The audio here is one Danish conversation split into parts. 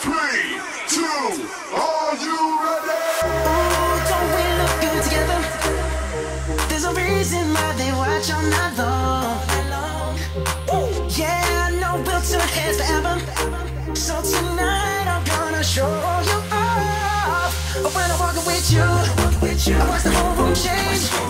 Three, two, are you ready? Ooh, don't we look good together? There's a reason why they watch all night long. Yeah, I know we'll turn heads forever. So tonight I'm gonna show you off. When I'm walking with you, I watch the whole room change.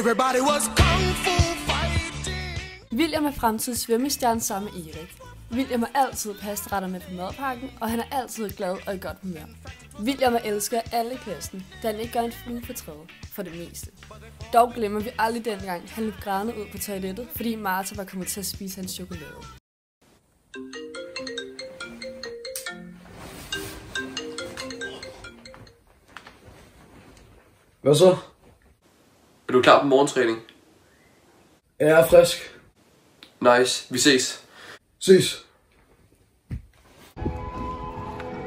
Everybody was kung fu fighting. William er fremtidig svømmestjerne sammen med Erik. William er altid pastaretter med på madpakken, og han er altid glad og i godt humør. William er elsker alle klassen, da han ikke gør en flue på træet, for det meste. Dog glemmer vi aldrig dengang, han løb grædende ud på toilettet, fordi Martha var kommet til at spise hans chokolade. Hvad så? Er du klar på morgentræning? Jeg er frisk. Nice, vi ses. Ses.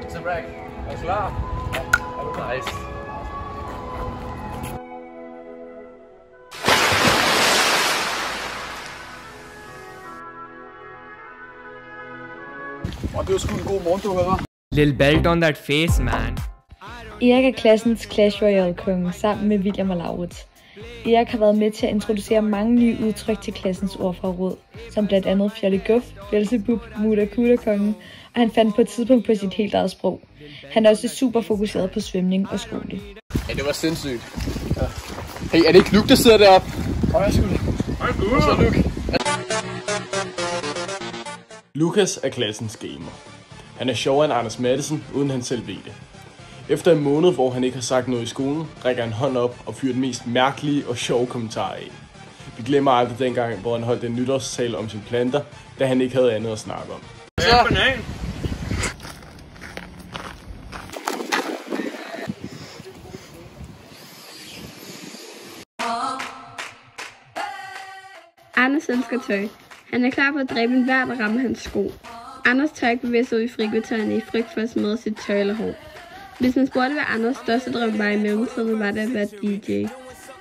Så Brack, er du klar? Er du nice? Og det var sgu en god morgen, du var. Lil belt on that face, man. Erik er klassens Clash Royale-konge sammen med William og Laurits. Erik har været med til at introducere mange nye udtryk til klassens ordforråd, som blandt andet Fjolle Guff, Belsebub, Muda Kuda kongen, og han fandt på et tidspunkt på sit helt eget sprog. Han er også super fokuseret på svømning og skole. Ja, det var sindssygt. Ja. Hey, er det ikke Luke, der sidder deroppe? Hej, jeg skulle. Hej, Så Luke. Lukas er klassens gamer. Han er sjovere end Anders Madsen, uden han selv ved det. Efter en måned, hvor han ikke har sagt noget i skolen, rækker han hånd op og fyrer den mest mærkelige og sjove kommentar af. Vi glemmer aldrig dengang, hvor han holdt en nytårstale om sine planter, da han ikke havde andet at snakke om. Så. banan. Anders elsker tøj. Han er klar på at dræbe enhver, der rammer hans sko. Anders tør ikke bevæge sig ud i frikvartererne i frygt for at smadre sit tøj eller hår. Hvis man spurgte, hvad Anders største drøm var i mellemtiden, var det at være DJ.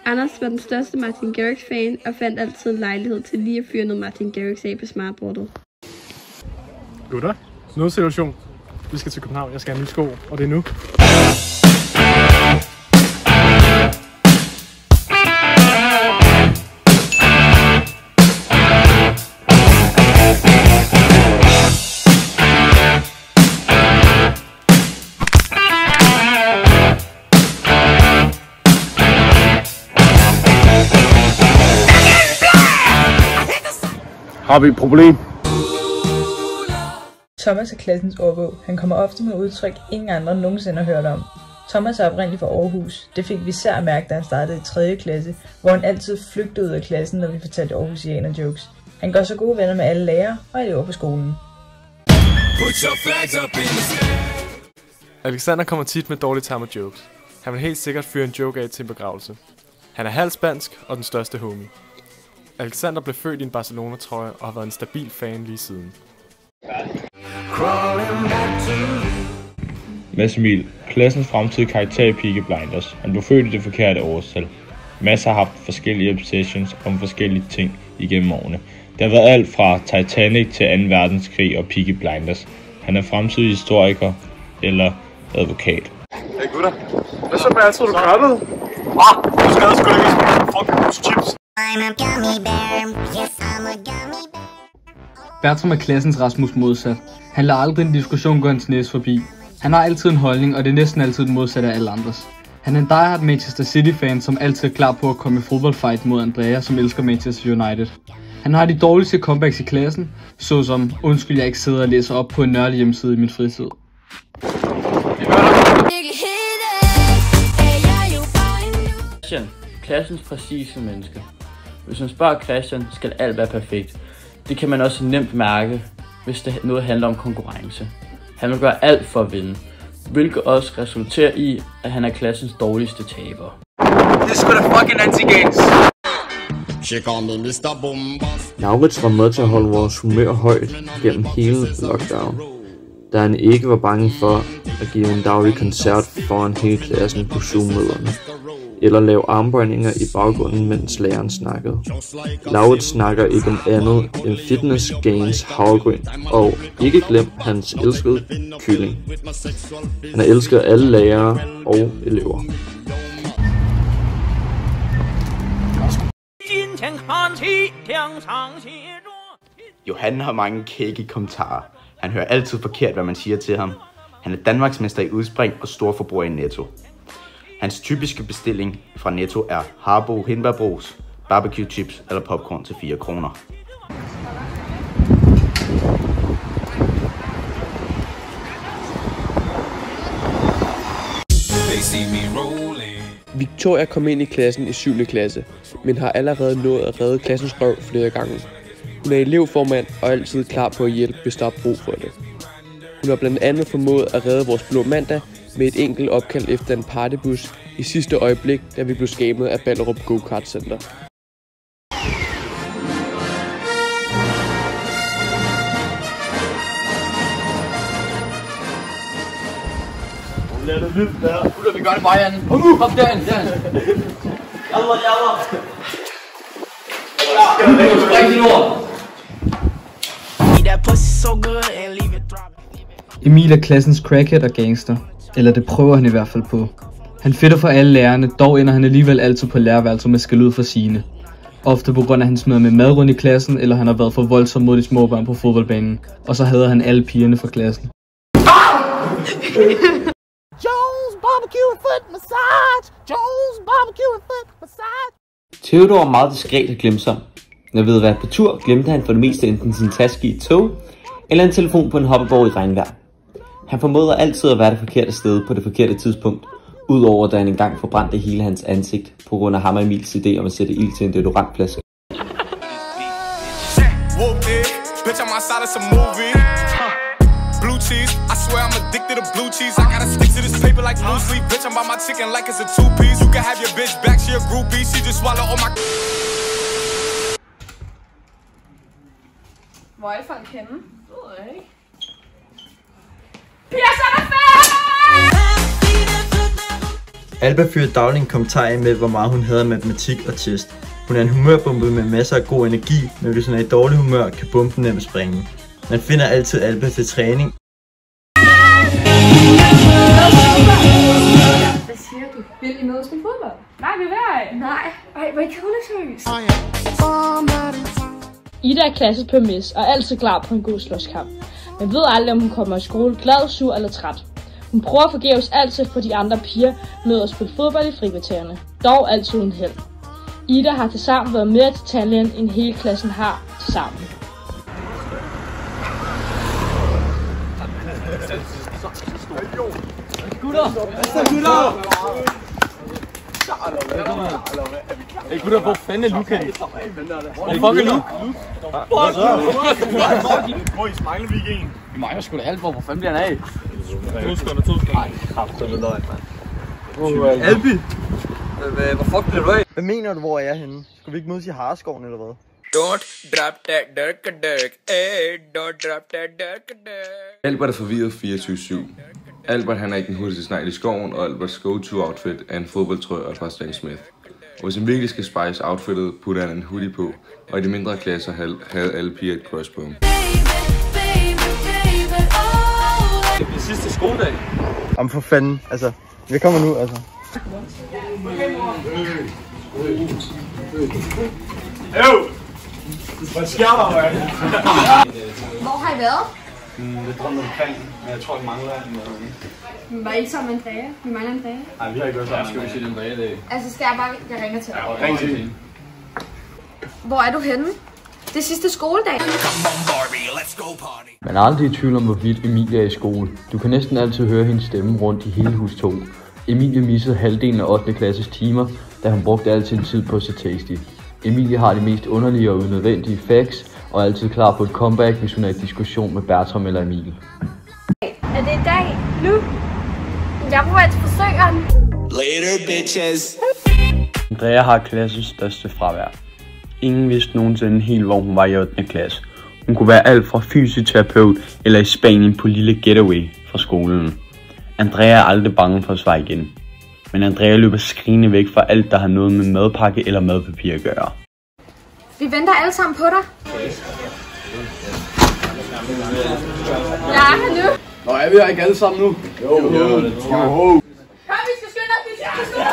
Anders var den største Martin Garrix-fan og fandt altid en lejlighed til lige at fyre noget Martin Garrix af på smartboardet. Gutter, nødsituation. Vi skal til København, jeg skal have nye sko, og det er nu. Har vi et problem? Thomas er klassens ordbog. Han kommer ofte med udtryk, ingen andre nogensinde har hørt om. Thomas er oprindeligt fra Aarhus. Det fik vi især mærke, da han startede i 3. klasse, hvor han altid flygtede ud af klassen, når vi fortalte Aarhusianer jokes. Han gør så gode venner med alle lærere og elever på skolen. Put your flags up in the sky. Alexander kommer tit med dårlige timer jokes. Han vil helt sikkert fyre en joke af til en begravelse. Han er halv spansk og den største homie. Alexander blev født i en Barcelona-trøje og har været en stabil fan lige siden. Mads Emil, klassens fremtidige karakter i Peaky Blinders. Han blev født i det forkerte årstal. Mads har haft forskellige obsessions om forskellige ting igennem årene. Det har været alt fra Titanic til 2. verdenskrig og Peaky Blinders. Han er fremtidig historiker eller advokat. Hey gutter. Hvad så med altid, du krattede? Ah, du skal også skulle vise mig fucking chips. I'm a gummy bear. Yes, I'm a gummy bear. Bertram er klassens Rasmus modsat. Han lader aldrig en diskussion gå hans næse forbi. Han har altid en holdning, og det er næsten altid den modsatte af alle andres. Han er en diehard Manchester City-fan, som altid er klar på at komme i fodboldfight mod Andrea, som elsker Manchester United. Han har de dårligste comebacks i klassen, såsom undskyld jeg ikke sidder og læser op på en nørdig hjemmeside i min fritid. Christian, klassens præcise menneske. Hvis man spørger Christian, skal alt være perfekt. Det kan man også nemt mærke, hvis det noget handler om konkurrence. Han vil gøre alt for at vinde, hvilket også resulterer i, at han er klassens dårligste taber. Det er sgu da fucking. Bombas. Laurits var med til at holde vores humør højt gennem hele lockdown, da han ikke var bange for at give en daglig koncert foran hele klassen på Zoom-møderne, eller lave armbøjninger i baggrunden, mens læreren snakkede. Lauet snakker ikke om andet end fitness, gains, havregryn, og ikke glem hans elskede kylling. Han er elsket af alle lærere og elever. Johan har mange kække kommentarer. Han hører altid forkert, hvad man siger til ham. Han er Danmarksmester i udspring og storforbruger i Netto. Hans typiske bestilling fra Netto er Harbo hindbærbros, barbecue chips eller popcorn til 4 kroner. Victoria kom ind i klassen i 7. klasse, men har allerede nået at redde klassens røv flere gange. Hun er elevformand og altid klar på at hjælpe, hvis der er brug for det. Hun har blandt andet formået at redde vores blå mandag med et enkelt opkald efter en partybus i sidste øjeblik, da vi blev skamet af Ballerup Go-Kart Center. Lad det lytte der. Gutter, vi gør det bare, Kom nu, kom derhen, derhen. Jalla, jalla. Spring til ord. Emil er klassens crackhead og gangster. Eller det prøver han i hvert fald på. Han fedter for alle lærerne, dog ender han alligevel altid på lærerværelset med skal ud for sine. Ofte på grund af, at han smider med mad rundt i klassen, eller han har været for voldsom mod de små børn på fodboldbanen. Og så hader han alle pigerne fra klassen. Jones barbecue and foot massage. Jones barbecue and foot massage. Theodor var meget diskret og glemsom. Når ved at være på tur, glemte han for det meste enten sin taske i et tog, eller en telefon på en hoppeborg i regnvejr. Han formåede altid at være det forkerte sted på det forkerte tidspunkt, udover da han engang forbrændte hele hans ansigt på grund af ham og Emils idé om at sætte ild til en deodorantflaske. Bitch, I'm outside of some movie. Huh. Blue cheese, I swear I'm addicted to blue cheese. I gotta stick to this paper like blue sleep. Bitch, I'm by my chicken like it's a two piece. You can have your bitch back, she a groupie. She just swallow all my. Hvor er folk henne? Det ved jeg ikke. Alba fyrer daglig en kommentar af med, hvor meget hun hader matematik og test. Hun er en humørbombe med masser af god energi, men hvis hun er i dårlig humør, kan bomben nemt springe. Man finder altid Alba til træning. Hvad siger du? Vil I mødes med fodbold? Nej, vi vil ej. Nej. Ej, hvor er I kedelig Ida er klasset på mis og er altid klar på en god slåskamp. Man ved aldrig, om hun kommer i skole glad, sur eller træt. Hun prøver forgæves altid på de andre piger med at spille fodbold i frikvartererne. Dog altid uden held. Ida har tilsammen været mere til tandlægen, end hele klassen har tilsammen. Gutter! Hvad så, gutter? Hey gutter, hvor fanden er Luke henne? Hvor fuck er Luke? Fuck! Hvor I mangler vi ikke en? Vi mangler sgu da alt, hvor fanden bliver han af? To sekunder, to sekunder. Nej, kraftedeme løgn, mand. Albi! Hvor fuck bliver du af? Hvad mener du, hvor er jeg henne? Skal vi ikke mødes i Harskoven eller hvad? Don't drop that dirk dirk, eh, don't drop that dirk dirk. Albert er forvirret 24-7. Albert han er ikke den hurtigste snegl i skoven, og Alberts go-to-outfit er en fodboldtrøje par Stan Smith. Og hvis han virkelig skal spice outfittet, putter han en hoodie på, og i de mindre klasser havde- alle piger et crush på ham. Det bliver sidste skoledag. Om for fanden, altså. Vi kommer nu, altså. Øv! Hvad sker der, mand? Hvor har I været? Mm, lidt rundt omkring, men jeg tror, det mangler noget. Var I ikke sammen med Andrea? Vi mangler Andrea. Nej, vi har ikke været sammen. Jeg skal vi sige Andrea i dag. Altså, skal jeg bare... Jeg ringer til dig. Ja, ring til hende. Hvor er du henne? Det er sidste skoledag. Man er aldrig i tvivl om, hvorvidt Emilie er i skole. Du kan næsten altid høre hendes stemme rundt i hele hus 2. Emilie missede halvdelen af 8. klasses timer, da hun brugte al sin tid på at tasty. Emilie har de mest underlige og unødvendige facts, og er altid klar på et comeback, hvis hun er i diskussion med Bertram eller Emil. Er det i dag? Nu? Jeg er på vej til frisøren. Later, bitches. Andrea har klassens største fravær. Ingen vidste nogensinde helt, hvor hun var i 8. klasse. Hun kunne være alt fra fysioterapeut eller i Spanien på lille getaway fra skolen. Andrea er aldrig bange for at svare igen. Men Andrea løber skrigende væk fra alt, der har noget med madpakke eller madpapir at gøre. Vi venter alle sammen på dig. Ja, nu. Nå, er vi her ikke alle sammen nu? Jo, jo, jo. Kom, vi skal skynde os, vi skal skynde